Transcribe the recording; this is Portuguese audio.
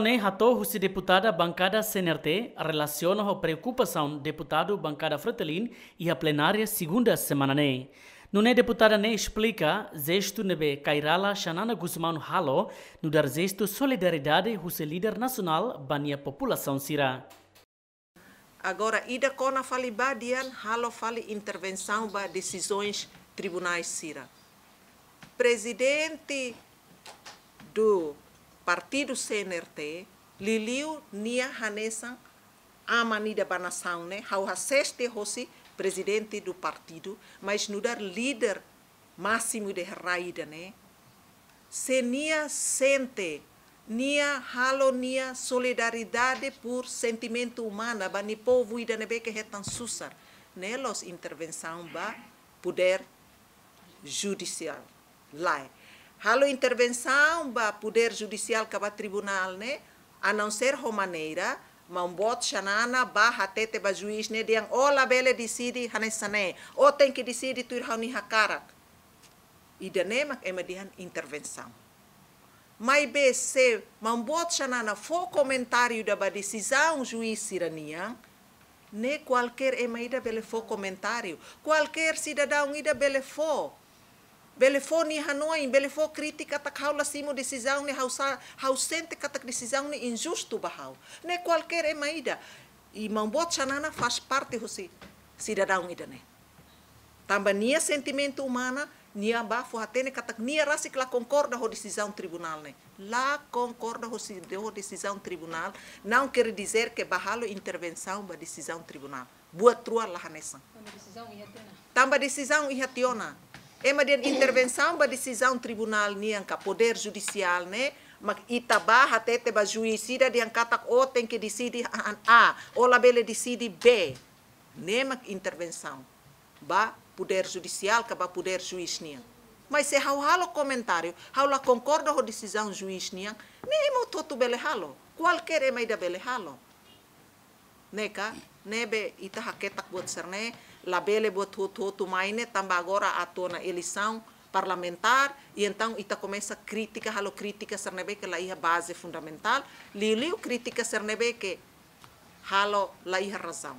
Nem ratou se deputada bancada CNRT relaciona a preocupação deputado bancada Fretelin e a plenária segunda semana. Não é deputada nem explica gesto nebe Kairala Xanana Guzmão Halo no dar gesto solidariedade o líder nacional bania população sira. Agora, ida kona fali badian, halo fali intervenção ba decisões tribunais sira. Presidente do partido CNRT, liliu nia hanesa amanida banação, né? Hau haseste hosi presidente do partido, mas no dar líder máximo de raída, né? Se nia sente nia halo nia solidariedade por sentimento humano bani povo ida nebe que retan susar nelos intervenção ba poder judicial lá halo intervenção ba poder judicial que ba tribunal né a não ser a maneira bot chanana ba hatete ba juiz ne? Diang ola bele decide hanesane. O tem que decide tu hauni hakarak ida ne mak emadihan intervenção. Mas BC, mambot na fo comentário da decisão juiz sirania, ne qualquer emaida bele fo comentário, qualquer cidadão ida bele fo. Bele fo ni Hanoi, bele fo crítica tak hau la simo decisão ne hau sa hau sente katak decisão ne injusto bahau. Ne qualquer emaida. E mambot na faz parte do cidadão ida ne. Também nia sentimento humana, nia ba fu hatene katak nia rasik la concorda ho decisão tribunal ne lá concorda ho decisão tribunal não quer dizer que bahalo intervenção ba decisão tribunal buat trua la hanesa tamba decisão ihationa ema den intervenção ba decisão tribunal nia ka poder judicial ne mak itaba hatete ba juizida diang katak o tem que decide a o la bele decide b ne mak intervenção. Ba poder judicial que ba poder juiz nia mas se hau halo comentário hau la concorda com decisão juiz nia nem mo toto bele halo qualquer ema ida bele halo neka nebe ita haketak buat serne la bele buat toto maine tamba agora atona eleição parlamentar e então ita começa crítica halo crítica sernebe que la ia base fundamental liu liu crítica sernebe que halo la ia razão